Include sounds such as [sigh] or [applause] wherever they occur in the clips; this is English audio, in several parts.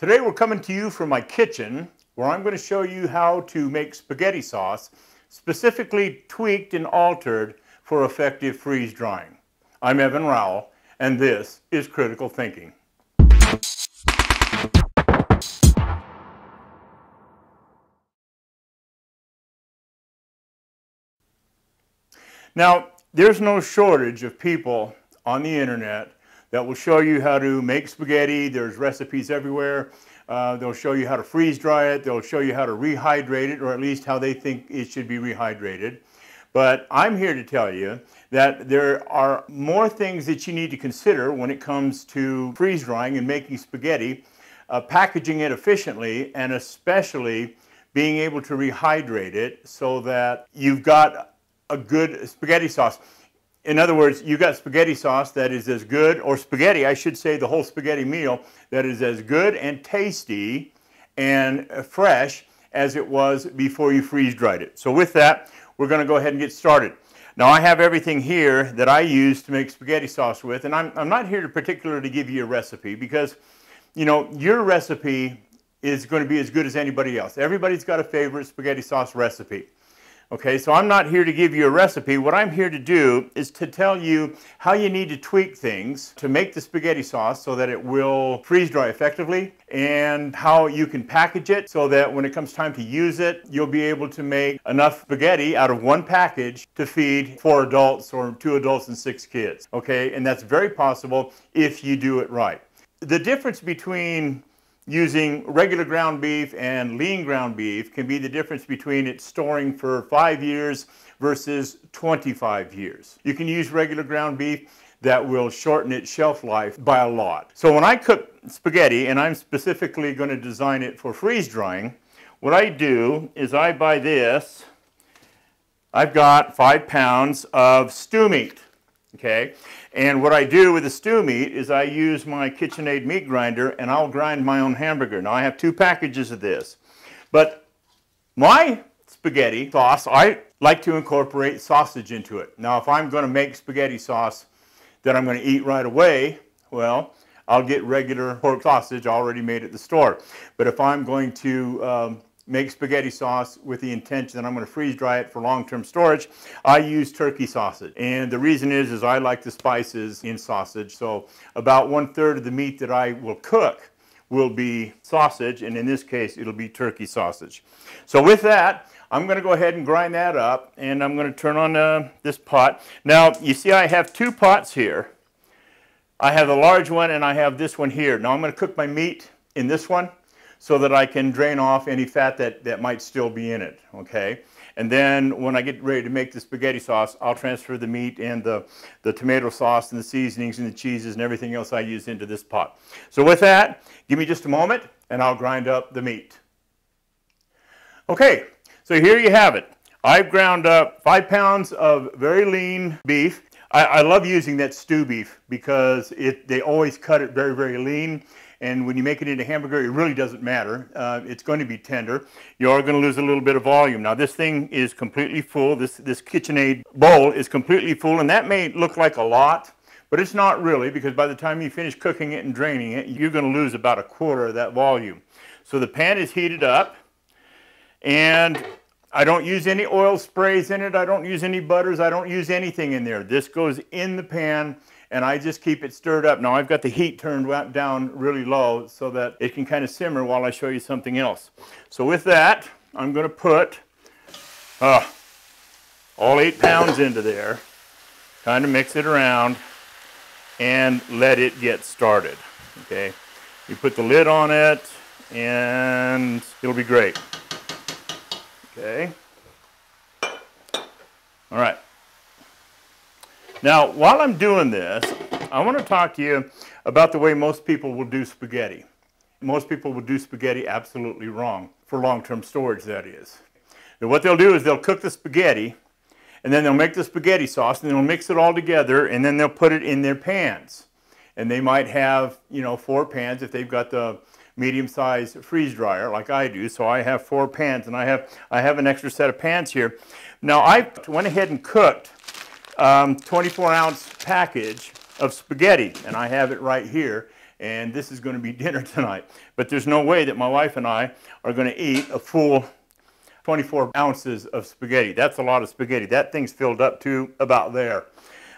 Today we're coming to you from my kitchen where I'm going to show you how to make spaghetti sauce specifically tweaked and altered for effective freeze drying. I'm Evan Rowell and this is Critical Thinking. Now, there's no shortage of people on the internet that will show you how to make spaghetti. There's recipes everywhere. Uh, they'll show you how to freeze dry it. They'll show you how to rehydrate it, or at least how they think it should be rehydrated. But I'm here to tell you that there are more things that you need to consider when it comes to freeze drying and making spaghetti, uh, packaging it efficiently, and especially being able to rehydrate it so that you've got a good spaghetti sauce. In other words, you got spaghetti sauce that is as good, or spaghetti, I should say the whole spaghetti meal, that is as good and tasty and fresh as it was before you freeze dried it. So with that, we're going to go ahead and get started. Now I have everything here that I use to make spaghetti sauce with, and I'm, I'm not here to particularly give you a recipe because, you know, your recipe is going to be as good as anybody else. Everybody's got a favorite spaghetti sauce recipe. Okay, so I'm not here to give you a recipe. What I'm here to do is to tell you how you need to tweak things to make the spaghetti sauce so that it will freeze dry effectively and how you can package it so that when it comes time to use it, you'll be able to make enough spaghetti out of one package to feed four adults or two adults and six kids. Okay, and that's very possible if you do it right. The difference between using regular ground beef and lean ground beef can be the difference between it storing for five years versus 25 years. You can use regular ground beef that will shorten its shelf life by a lot. So when I cook spaghetti, and I'm specifically going to design it for freeze drying, what I do is I buy this. I've got five pounds of stew meat. Okay, and what I do with the stew meat is I use my KitchenAid meat grinder and I'll grind my own hamburger. Now I have two packages of this, but my spaghetti sauce, I like to incorporate sausage into it. Now if I'm going to make spaghetti sauce that I'm going to eat right away, well, I'll get regular pork sausage already made at the store. But if I'm going to um, make spaghetti sauce with the intention that I'm going to freeze dry it for long-term storage, I use turkey sausage. And the reason is, is I like the spices in sausage. So about one third of the meat that I will cook will be sausage, and in this case, it'll be turkey sausage. So with that, I'm going to go ahead and grind that up, and I'm going to turn on uh, this pot. Now, you see I have two pots here. I have the large one, and I have this one here. Now, I'm going to cook my meat in this one so that I can drain off any fat that, that might still be in it, okay? And then when I get ready to make the spaghetti sauce, I'll transfer the meat and the, the tomato sauce and the seasonings and the cheeses and everything else I use into this pot. So with that, give me just a moment and I'll grind up the meat. Okay, so here you have it. I've ground up five pounds of very lean beef. I, I love using that stew beef because it, they always cut it very, very lean and when you make it into hamburger, it really doesn't matter. Uh, it's going to be tender. You are going to lose a little bit of volume. Now this thing is completely full. This, this KitchenAid bowl is completely full, and that may look like a lot, but it's not really because by the time you finish cooking it and draining it, you're going to lose about a quarter of that volume. So the pan is heated up, and I don't use any oil sprays in it. I don't use any butters. I don't use anything in there. This goes in the pan and I just keep it stirred up. Now I've got the heat turned down really low so that it can kind of simmer while I show you something else. So with that, I'm going to put uh, all eight pounds into there, kind of mix it around, and let it get started. Okay, you put the lid on it, and it'll be great. Okay. All right. Now, while I'm doing this, I want to talk to you about the way most people will do spaghetti. Most people will do spaghetti absolutely wrong, for long-term storage, that is. Now, what they'll do is they'll cook the spaghetti, and then they'll make the spaghetti sauce, and they'll mix it all together, and then they'll put it in their pans. And they might have, you know, four pans if they've got the medium-sized freeze dryer like I do. So I have four pans, and I have, I have an extra set of pans here. Now, I went ahead and cooked um, 24 ounce package of spaghetti, and I have it right here. and this is going to be [laughs] dinner tonight. But there's no way that my wife and I are going to eat a full 24 ounces of spaghetti. That's a lot of spaghetti. That thing's filled up to about there.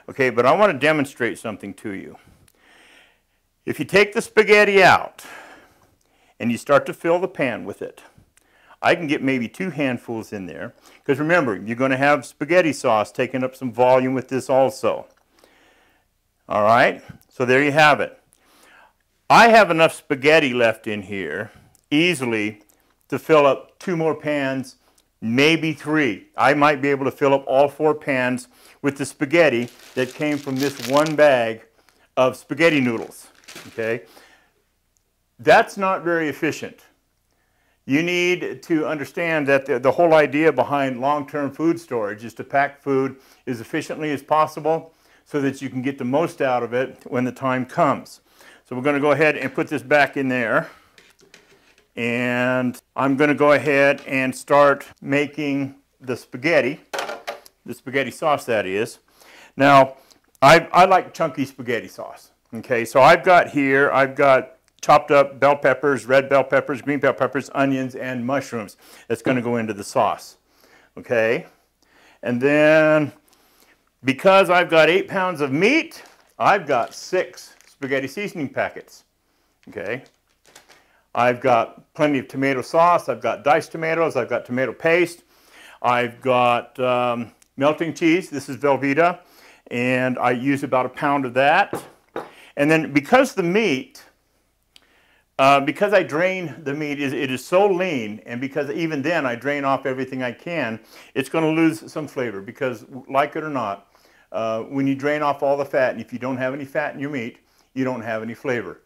Okay, but I want to demonstrate something to you. If you take the spaghetti out and you start to fill the pan with it, I can get maybe two handfuls in there. Because remember, you're going to have spaghetti sauce taking up some volume with this also. All right, so there you have it. I have enough spaghetti left in here easily to fill up two more pans, maybe three. I might be able to fill up all four pans with the spaghetti that came from this one bag of spaghetti noodles. Okay, That's not very efficient. You need to understand that the, the whole idea behind long-term food storage is to pack food as efficiently as possible so that you can get the most out of it when the time comes. So we're going to go ahead and put this back in there. And I'm going to go ahead and start making the spaghetti, the spaghetti sauce that is. Now, I, I like chunky spaghetti sauce. Okay, so I've got here, I've got chopped up bell peppers, red bell peppers, green bell peppers, onions, and mushrooms. That's going to go into the sauce. Okay? And then, because I've got eight pounds of meat, I've got six spaghetti seasoning packets. Okay? I've got plenty of tomato sauce. I've got diced tomatoes. I've got tomato paste. I've got um, melting cheese. This is Velveeta. And I use about a pound of that. And then because the meat uh, because I drain the meat, it is so lean, and because even then I drain off everything I can, it's going to lose some flavor because, like it or not, uh, when you drain off all the fat, and if you don't have any fat in your meat, you don't have any flavor.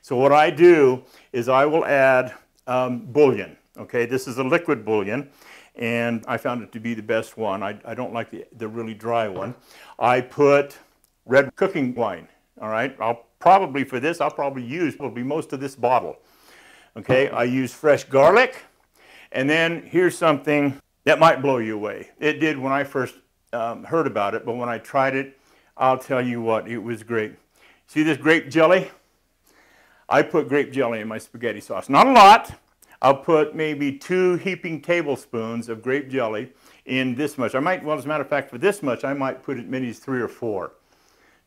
So what I do is I will add um, bouillon. Okay, this is a liquid bouillon, and I found it to be the best one. I, I don't like the, the really dry one. I put red cooking wine. All right, I'll probably for this, I'll probably use probably most of this bottle. Okay, I use fresh garlic. And then here's something that might blow you away. It did when I first um, heard about it, but when I tried it, I'll tell you what, it was great. See this grape jelly? I put grape jelly in my spaghetti sauce. Not a lot. I'll put maybe two heaping tablespoons of grape jelly in this much. I might, well, as a matter of fact, for this much, I might put as many as three or four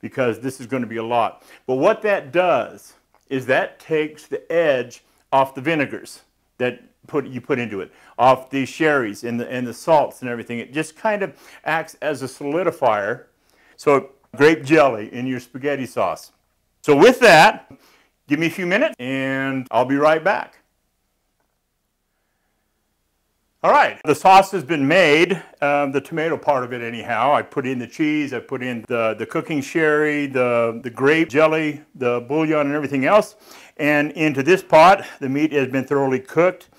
because this is going to be a lot. But what that does is that takes the edge off the vinegars that put, you put into it, off the sherries and the, and the salts and everything. It just kind of acts as a solidifier. So grape jelly in your spaghetti sauce. So with that, give me a few minutes and I'll be right back. All right, the sauce has been made, um, the tomato part of it anyhow. I put in the cheese, I put in the, the cooking sherry, the, the grape jelly, the bouillon and everything else. And into this pot, the meat has been thoroughly cooked.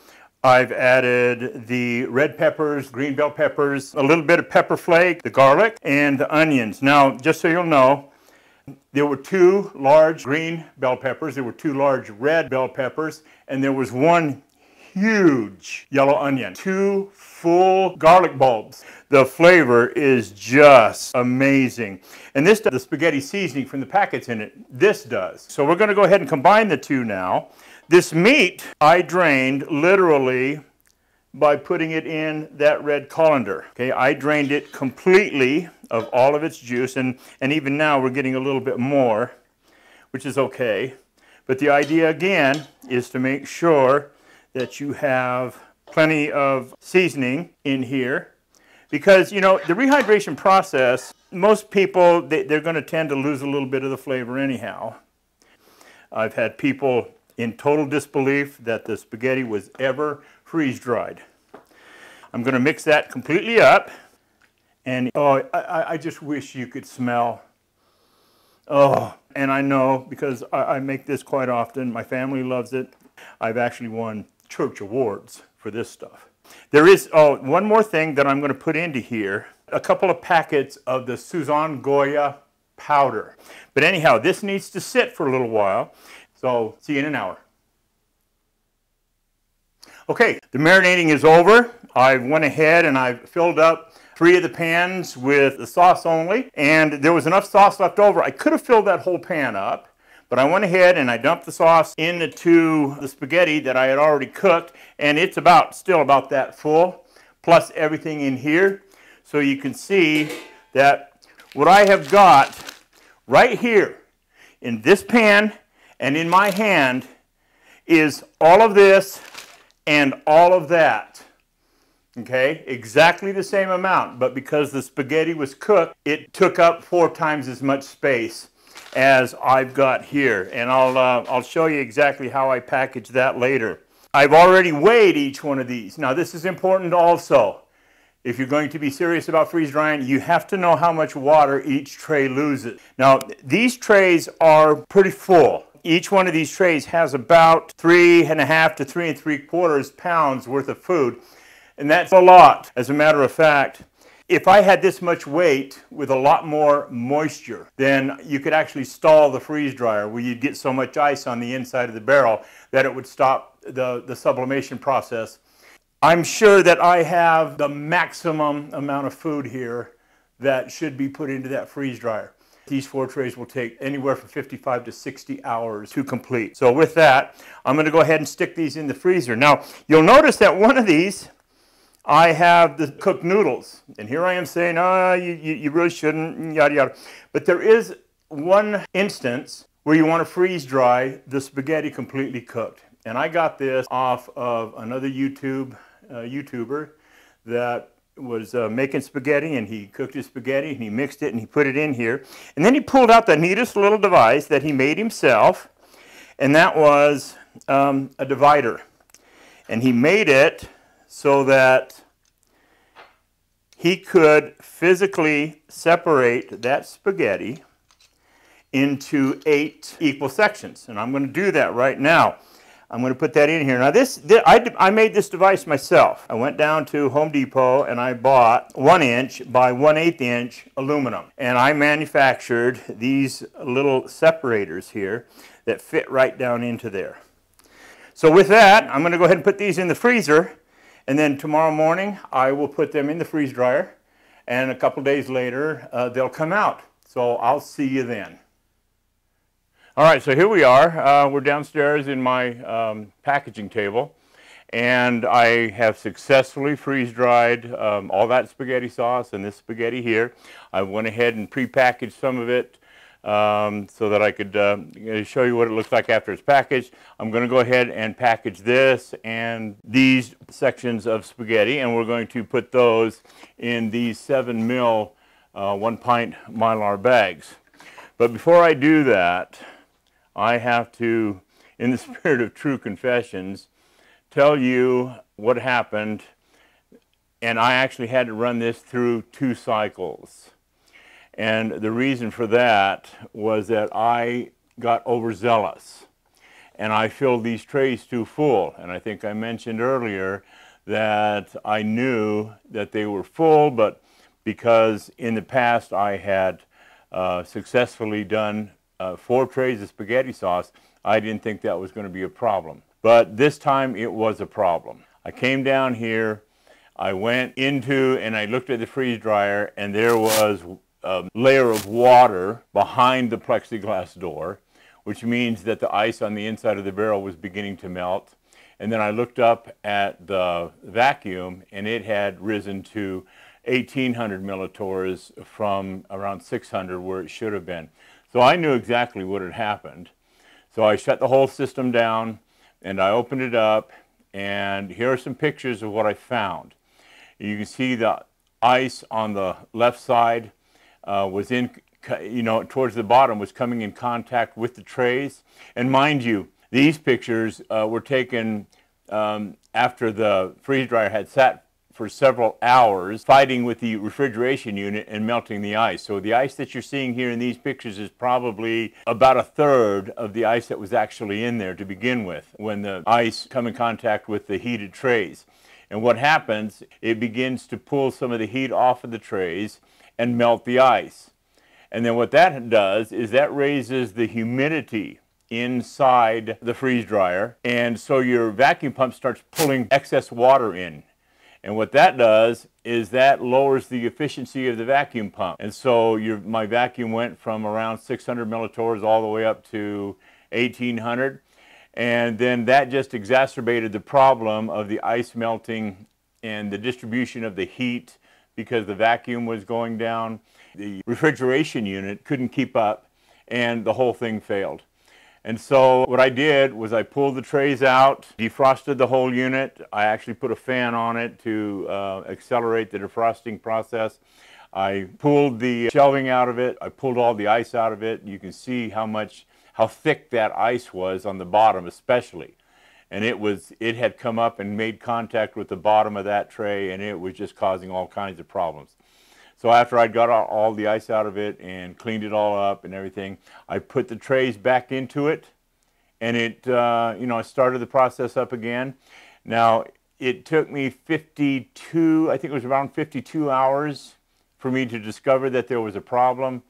I've added the red peppers, green bell peppers, a little bit of pepper flake, the garlic, and the onions. Now, just so you'll know, there were two large green bell peppers, there were two large red bell peppers, and there was one huge yellow onion, two full garlic bulbs. The flavor is just amazing. And this does the spaghetti seasoning from the packets in it. This does. So we're going to go ahead and combine the two now. This meat I drained literally by putting it in that red colander. Okay, I drained it completely of all of its juice and, and even now we're getting a little bit more, which is okay. But the idea again is to make sure that you have plenty of seasoning in here. Because you know the rehydration process most people they, are going to tend to lose a little bit of the flavor anyhow. I've had people in total disbelief that the spaghetti was ever freeze dried i'm going to mix that completely up and oh I, I just wish you could smell. Oh and i know because I, I make this quite often. My family loves it. I've actually won church awards for this stuff. There is oh, one more thing that I'm going to put into here. A couple of packets of the Sazón Goya powder. But anyhow, this needs to sit for a little while. So see you in an hour. Okay, the marinating is over. I went ahead and I filled up three of the pans with the sauce only. And there was enough sauce left over. I could have filled that whole pan up, But I went ahead and I dumped the sauce into the spaghetti that I had already cooked, and it's about still about that full, plus everything in here. So you can see that what I have got right here in this pan and in my hand is all of this and all of that. Okay, exactly the same amount, but because the spaghetti was cooked, it took up four times as much space as I've got here. And I'll, uh, I'll show you exactly how I package that later. I've already weighed each one of these. Now this is important also. If you're going to be serious about freeze drying, you have to know how much water each tray loses. Now these trays are pretty full. Each one of these trays has about three and a half to three and three quarters pounds worth of food. And that's a lot. As a matter of fact, if I had this much weight with a lot more moisture, then you could actually stall the freeze dryer where you'd get so much ice on the inside of the barrel that it would stop the, the sublimation process. I'm sure that I have the maximum amount of food here that should be put into that freeze dryer. These four trays will take anywhere from 55 to 60 hours to complete. So with that, I'm going to go ahead and stick these in the freezer. Now, you'll notice that one of these I have the cooked noodles. And here I am saying, ah, oh, you, you, you really shouldn't, yada, yada. But there is one instance where you want to freeze dry the spaghetti completely cooked. And I got this off of another YouTube uh, YouTuber that was uh, making spaghetti and he cooked his spaghetti and he mixed it and he put it in here. And then he pulled out the neatest little device that he made himself and that was um, a divider. And he made it so that he could physically separate that spaghetti into eight equal sections. And I'm going to do that right now. I'm going to put that in here. Now this, this I, I made this device myself. I went down to Home Depot and I bought one inch by one eighth inch aluminum. And I manufactured these little separators here that fit right down into there. So with that, I'm going to go ahead and put these in the freezer and then tomorrow morning, I will put them in the freeze dryer. And a couple days later, uh, they'll come out. So I'll see you then. All right, so here we are. Uh, we're downstairs in my um, packaging table. And I have successfully freeze dried um, all that spaghetti sauce and this spaghetti here. I went ahead and pre-packaged some of it um, so that I could uh, show you what it looks like after it's packaged. I'm going to go ahead and package this and these sections of spaghetti and we're going to put those in these 7 mil uh, 1 pint mylar bags. But before I do that, I have to, in the [laughs] spirit of true confessions, tell you what happened and I actually had to run this through two cycles. And the reason for that was that I got overzealous and I filled these trays too full. And I think I mentioned earlier that I knew that they were full, but because in the past I had uh, successfully done uh, four trays of spaghetti sauce, I didn't think that was going to be a problem. But this time it was a problem. I came down here, I went into and I looked at the freeze dryer and there was a layer of water behind the plexiglass door, which means that the ice on the inside of the barrel was beginning to melt. And then I looked up at the vacuum and it had risen to 1800 millitorrs from around 600 where it should have been. So I knew exactly what had happened. So I shut the whole system down and I opened it up and here are some pictures of what I found. You can see the ice on the left side uh, was in, you know, towards the bottom was coming in contact with the trays. And mind you, these pictures uh, were taken um, after the freeze dryer had sat for several hours fighting with the refrigeration unit and melting the ice. So the ice that you're seeing here in these pictures is probably about a third of the ice that was actually in there to begin with when the ice come in contact with the heated trays. And what happens, it begins to pull some of the heat off of the trays and melt the ice. And then what that does is that raises the humidity inside the freeze dryer. And so your vacuum pump starts pulling excess water in. And what that does is that lowers the efficiency of the vacuum pump. And so your, my vacuum went from around 600 millitorrs all the way up to 1800. And then that just exacerbated the problem of the ice melting and the distribution of the heat because the vacuum was going down. The refrigeration unit couldn't keep up and the whole thing failed. And so what I did was I pulled the trays out, defrosted the whole unit. I actually put a fan on it to uh, accelerate the defrosting process. I pulled the shelving out of it. I pulled all the ice out of it. You can see how much, how thick that ice was on the bottom especially. And it was, it had come up and made contact with the bottom of that tray and it was just causing all kinds of problems. So after I got all the ice out of it and cleaned it all up and everything, I put the trays back into it and it, uh, you know, I started the process up again. Now, it took me 52, I think it was around 52 hours for me to discover that there was a problem.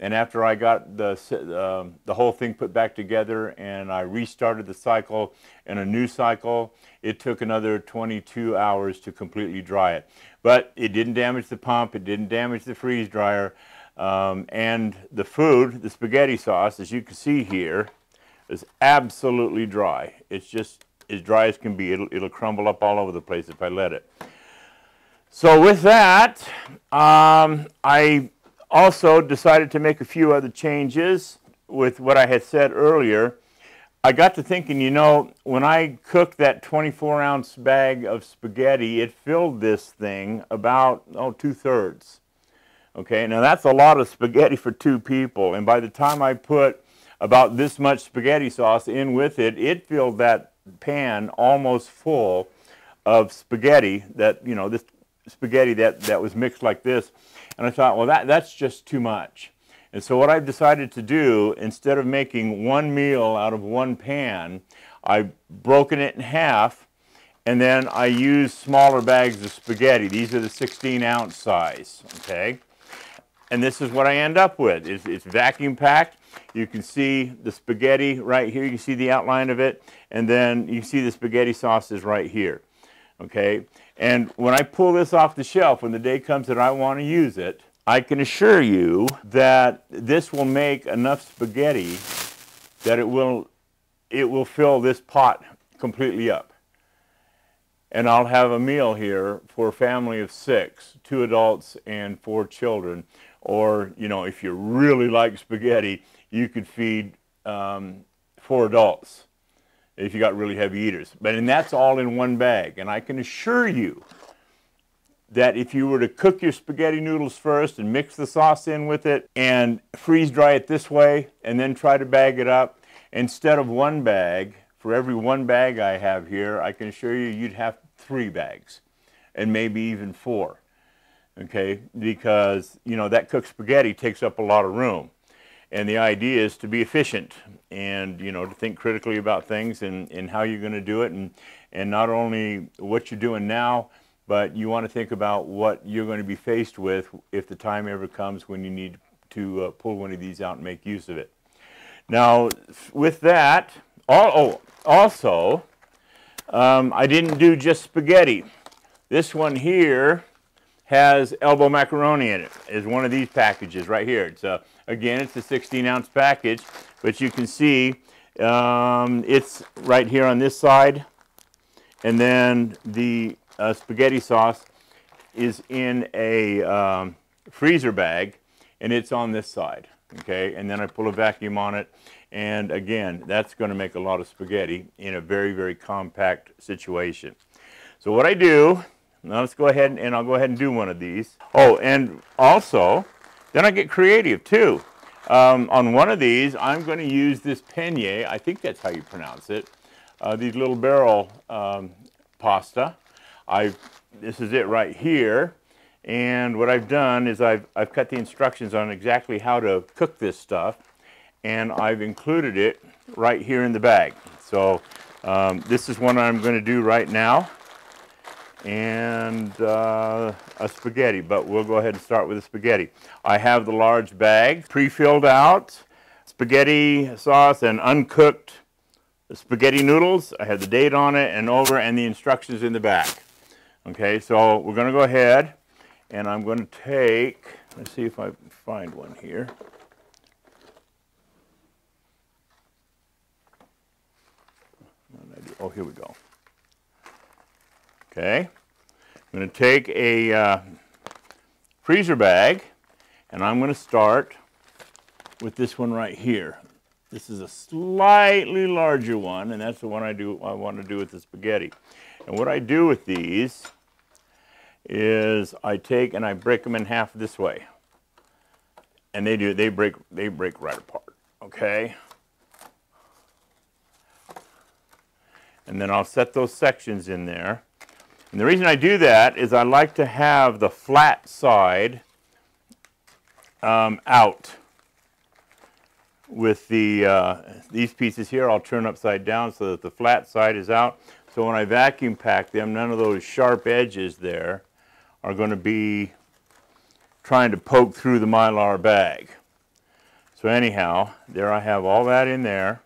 And after I got the, uh, the whole thing put back together and I restarted the cycle in a new cycle, it took another 22 hours to completely dry it. But it didn't damage the pump, it didn't damage the freeze dryer, um, and the food, the spaghetti sauce, as you can see here, is absolutely dry. It's just as dry as can be. It'll, it'll crumble up all over the place if I let it. So with that, um, I also decided to make a few other changes with what I had said earlier. I got to thinking, you know, when I cooked that 24 ounce bag of spaghetti, it filled this thing about, oh, two thirds. Okay, now that's a lot of spaghetti for two people. And by the time I put about this much spaghetti sauce in with it, it filled that pan almost full of spaghetti that, you know, this spaghetti that, that was mixed like this. And I thought, well, that, that's just too much. And so what I've decided to do, instead of making one meal out of one pan, I've broken it in half and then I use smaller bags of spaghetti. These are the 16 ounce size, okay? And this is what I end up with. It's, it's vacuum packed. You can see the spaghetti right here. You can see the outline of it. And then you see the spaghetti sauce is right here. Okay? And when I pull this off the shelf, when the day comes that I want to use it, I can assure you that this will make enough spaghetti that it will, it will fill this pot completely up. And I'll have a meal here for a family of six, two adults and four children. Or, you know, if you really like spaghetti, you could feed um, four adults if you got really heavy eaters. But and that's all in one bag. And I can assure you that if you were to cook your spaghetti noodles first and mix the sauce in with it and freeze dry it this way and then try to bag it up, instead of one bag, for every one bag I have here, I can assure you you'd have three bags and maybe even four. Okay, because you know that cooked spaghetti takes up a lot of room. And the idea is to be efficient and, you know, to think critically about things and, and how you're going to do it and, and not only what you're doing now, but you want to think about what you're going to be faced with if the time ever comes when you need to uh, pull one of these out and make use of it. Now, with that, oh, also, um, I didn't do just spaghetti. This one here has elbow macaroni in it, is one of these packages right here. It's a Again, it's a 16 ounce package, but you can see um, it's right here on this side. And then the uh, spaghetti sauce is in a um, freezer bag and it's on this side. Okay, and then I pull a vacuum on it. And again, that's going to make a lot of spaghetti in a very, very compact situation. So what I do, now let's go ahead and I'll go ahead and do one of these. Oh, and also, then I get creative too. Um, on one of these, I'm going to use this penne, I think that's how you pronounce it, uh, these little barrel um, pasta. i this is it right here. And what I've done is I've, I've cut the instructions on exactly how to cook this stuff. And I've included it right here in the bag. So um, this is one I'm going to do right now and uh, a spaghetti, but we'll go ahead and start with the spaghetti. I have the large bag pre-filled out, spaghetti sauce and uncooked spaghetti noodles. I have the date on it and over and the instructions in the back. Okay, so we're going to go ahead And I'm going to take, let's see if I find one here. Oh, here we go. Okay. I'm going to take a uh, freezer bag and I'm going to start with this one right here. This is a slightly larger one, and that's the one I do. I want to do with the spaghetti. And what I do with these is I take and I break them in half this way, and they do. They break. They break right apart. Okay. And then I'll set those sections in there. And the reason I do that is I like to have the flat side um, out with the, uh, these pieces here, I'll turn upside down so that the flat side is out. So when I vacuum pack them, none of those sharp edges there are going to be trying to poke through the mylar bag. So anyhow, there I have all that in there.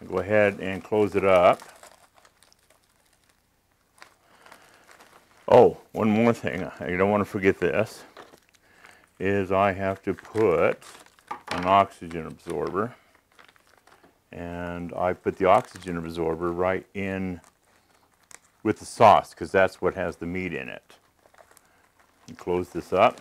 I'll go ahead and close it up. Oh, one more thing, I don't want to forget this, is I have to put an oxygen absorber. And I put the oxygen absorber right in with the sauce because that's what has the meat in it. Close this up.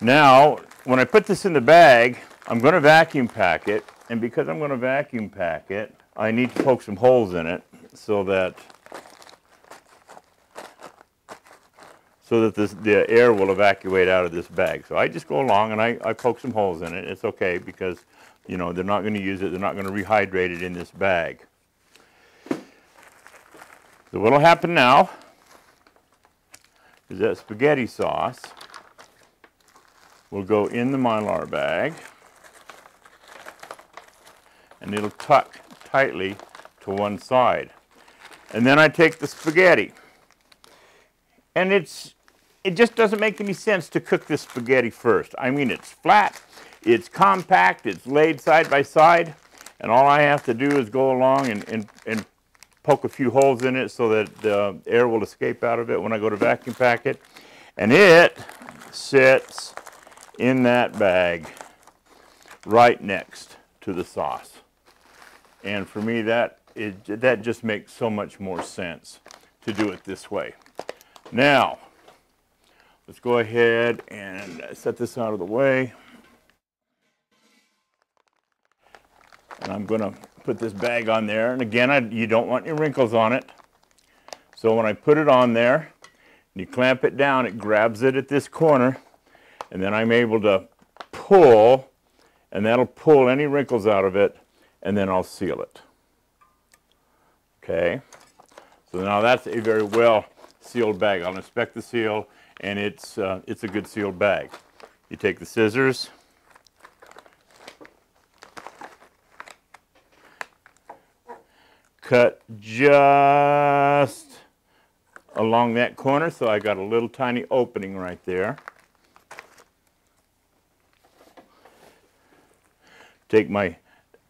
Now, when I put this in the bag, I'm going to vacuum pack it. And because I'm going to vacuum pack it, I need to poke some holes in it so that so that this, the air will evacuate out of this bag. So I just go along and I, I poke some holes in it. It's okay because, you know, they're not going to use it. They're not going to rehydrate it in this bag. So what will happen now is that spaghetti sauce will go in the Mylar bag and it'll tuck tightly to one side. And then I take the spaghetti and it's it just doesn't make any sense to cook this spaghetti first. I mean, it's flat, it's compact, it's laid side by side, and all I have to do is go along and, and, and poke a few holes in it so that the air will escape out of it when I go to vacuum pack it. And it sits in that bag right next to the sauce. And for me, that, is, that just makes so much more sense to do it this way. Now, let's go ahead and set this out of the way. And I'm going to put this bag on there. And again, I, you don't want any wrinkles on it. So when I put it on there, you clamp it down, it grabs it at this corner, and then I'm able to pull, and that'll pull any wrinkles out of it, and then I'll seal it. Okay, so now that's a very well sealed bag. I'll inspect the seal and it's, uh, it's a good sealed bag. You take the scissors, cut just along that corner so I got a little tiny opening right there. Take my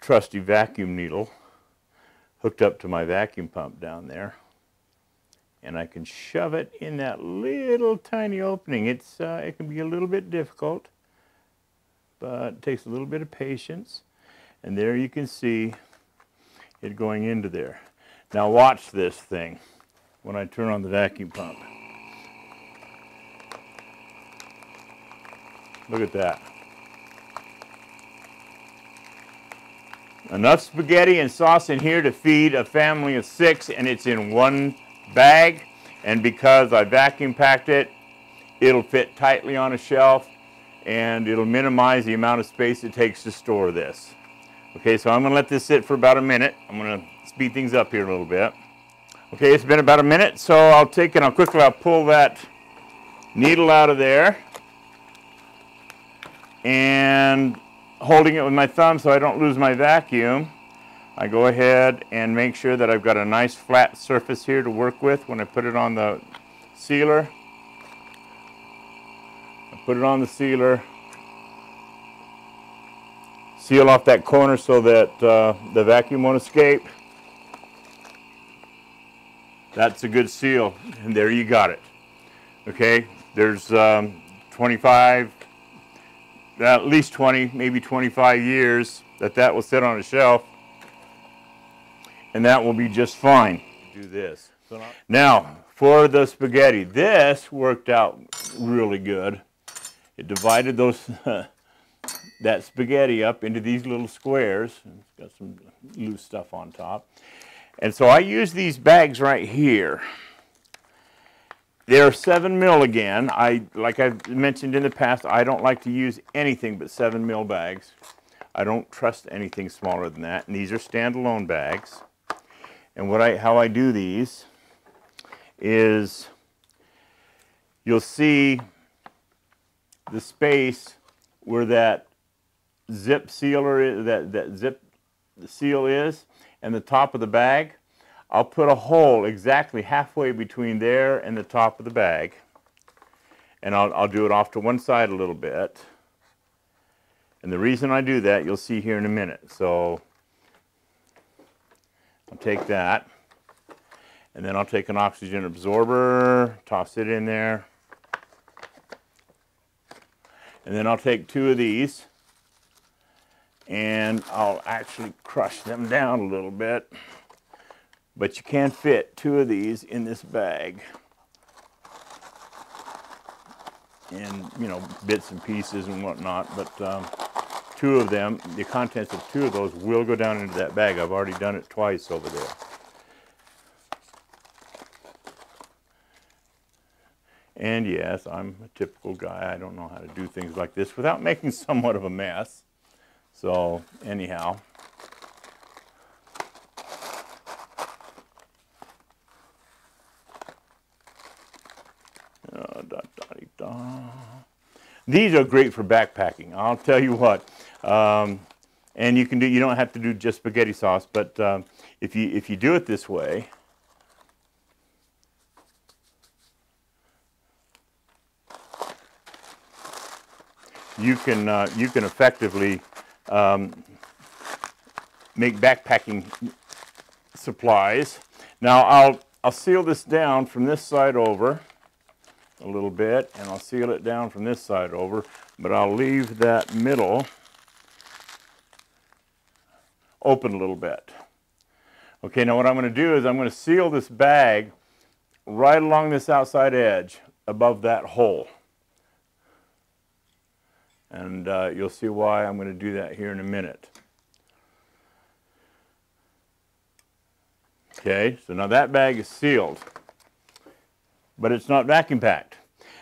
trusty vacuum needle hooked up to my vacuum pump down there and I can shove it in that little tiny opening. It's, uh, it can be a little bit difficult, but it takes a little bit of patience. And there you can see it going into there. Now watch this thing when I turn on the vacuum pump. Look at that. Enough spaghetti and sauce in here to feed a family of six, and it's in one bag and because I vacuum packed it, it'll fit tightly on a shelf and it'll minimize the amount of space it takes to store this. Okay, so I'm going to let this sit for about a minute. I'm going to speed things up here a little bit. Okay, it's been about a minute, so I'll take and I'll quickly I'll pull that needle out of there and holding it with my thumb so I don't lose my vacuum. I go ahead and make sure that I've got a nice flat surface here to work with when I put it on the sealer. I put it on the sealer, seal off that corner so that uh, the vacuum won't escape. That's a good seal, and there you got it. Okay, there's um, 25, at least 20, maybe 25 years that that will sit on a shelf, and that will be just fine. Do this. Now, for the spaghetti, this worked out really good. It divided those [laughs] that spaghetti up into these little squares. It's got some loose stuff on top. And so I use these bags right here. They're seven mil again. I, like I've mentioned in the past, I don't like to use anything but seven mil bags. I don't trust anything smaller than that. And these are standalone bags. And what I, how I do these is you'll see the space where that zip sealer is, that, that zip seal is, and the top of the bag. I'll put a hole exactly halfway between there and the top of the bag. And I'll, I'll do it off to one side a little bit. And the reason I do that, you'll see here in a minute. So Take that. And then I'll take an oxygen absorber, toss it in there. And then I'll take two of these and I'll actually crush them down a little bit. But you can't fit two of these in this bag. And, you know, bits and pieces and whatnot. But um, two of them, the contents of two of those will go down into that bag. I've already done it twice over there. And yes, I'm a typical guy. I don't know how to do things like this without making [laughs] somewhat of a mess. So anyhow. Uh, da, da, da, These are great for backpacking. I'll tell you what. Um, and you can do. You don't have to do just spaghetti sauce, but um, if you if you do it this way, you can uh, you can effectively um, make backpacking supplies. Now I'll I'll seal this down from this side over a little bit, and I'll seal it down from this side over, but I'll leave that middle open a little bit. Okay, now what I'm going to do is I'm going to seal this bag right along this outside edge above that hole. And uh, you'll see why I'm going to do that here in a minute. Okay, so now that bag is sealed, but it's not vacuum packed.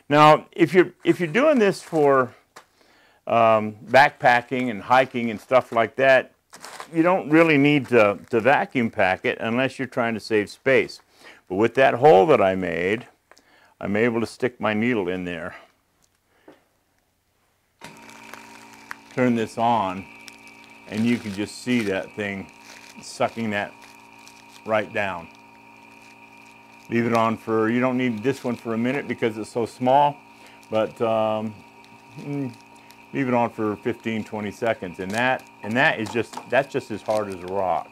Now, if you're, if you're doing this for um, backpacking and hiking and stuff like that, you don't really need to, to vacuum pack it unless you're trying to save space. But with that hole that I made, I'm able to stick my needle in there turn this on and you can just see that thing sucking that right down. Leave it on for, you don't need this one for a minute because it's so small, but um, mm, leave it on for 15, 20 seconds. And that, and that is just, that's just as hard as a rock,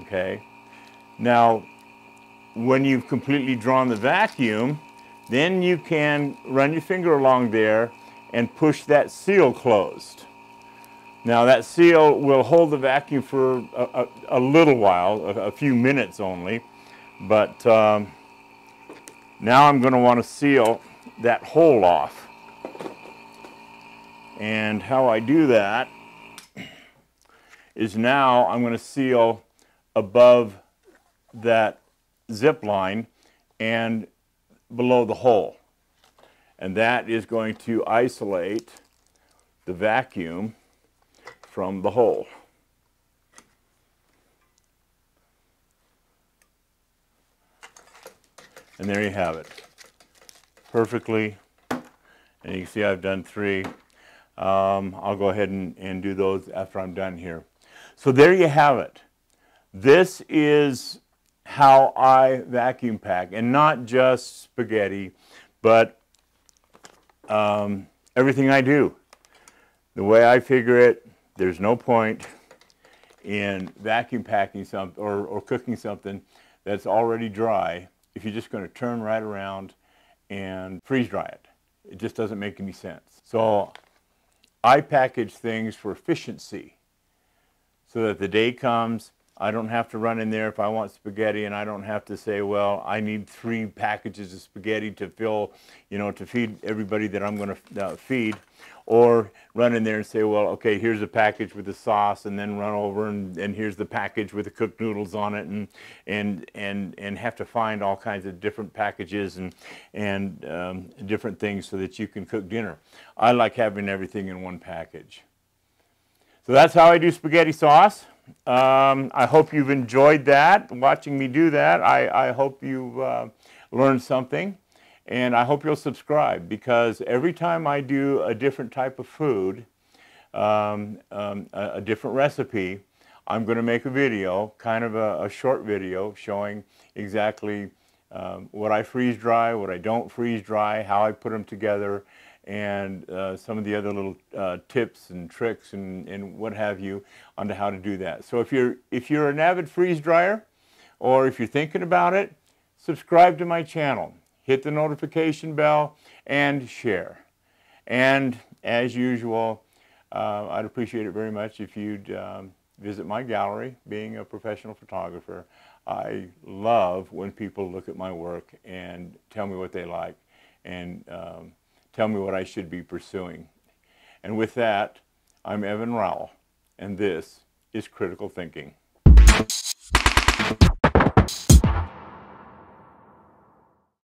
okay? Now, when you've completely drawn the vacuum, then you can run your finger along there and push that seal closed. Now that seal will hold the vacuum for a, a, a little while, a, a, few minutes only, but um, now I'm going to want to seal that hole off. And how I do that is now I'm going to seal above that zip line and below the hole and that is going to isolate the vacuum from the hole. And there you have it. Perfectly. And you can see I've done three. Um, I'll go ahead and, and do those after I'm done here. So there you have it. This is how I vacuum pack, and not just spaghetti, but um, everything I do. The way I figure it, there's no point in vacuum packing something or, or cooking something that's already dry if you're just going to turn right around and freeze dry it. It just doesn't make any sense. So I package things for efficiency so that the day comes, I don't have to run in there if I want spaghetti and I don't have to say, well, I need three packages of spaghetti to fill, you know, to feed everybody that I'm going to uh, feed. Or run in there and say, well, okay, here's a package with the sauce and then run over and, and here's the package with the cooked noodles on it and, and, and, and have to find all kinds of different packages and, and um, different things so that you can cook dinner. I like having everything in one package. So that's how I do spaghetti sauce. Um, I hope you've enjoyed that, watching me do that. I, I hope you've uh, learned something. And I hope you'll subscribe because every time I do a different type of food, um, um, a, a, different recipe, I'm going to make a video, kind of a, a short video showing exactly um, what I freeze dry, what I don't freeze dry, how I put them together, and uh, some of the other little uh, tips and tricks and, and what have you on how to do that. So if you're, if you're an avid freeze dryer or if you're thinking about it, subscribe to my channel, hit the notification bell, and share. And as usual, uh, I'd appreciate it very much if you'd um, visit my gallery. Being a professional photographer, I love when people look at my work and tell me what they like. And um, tell me what I should be pursuing. And with that, I'm Evan Rowell, and this is Critical Thinking.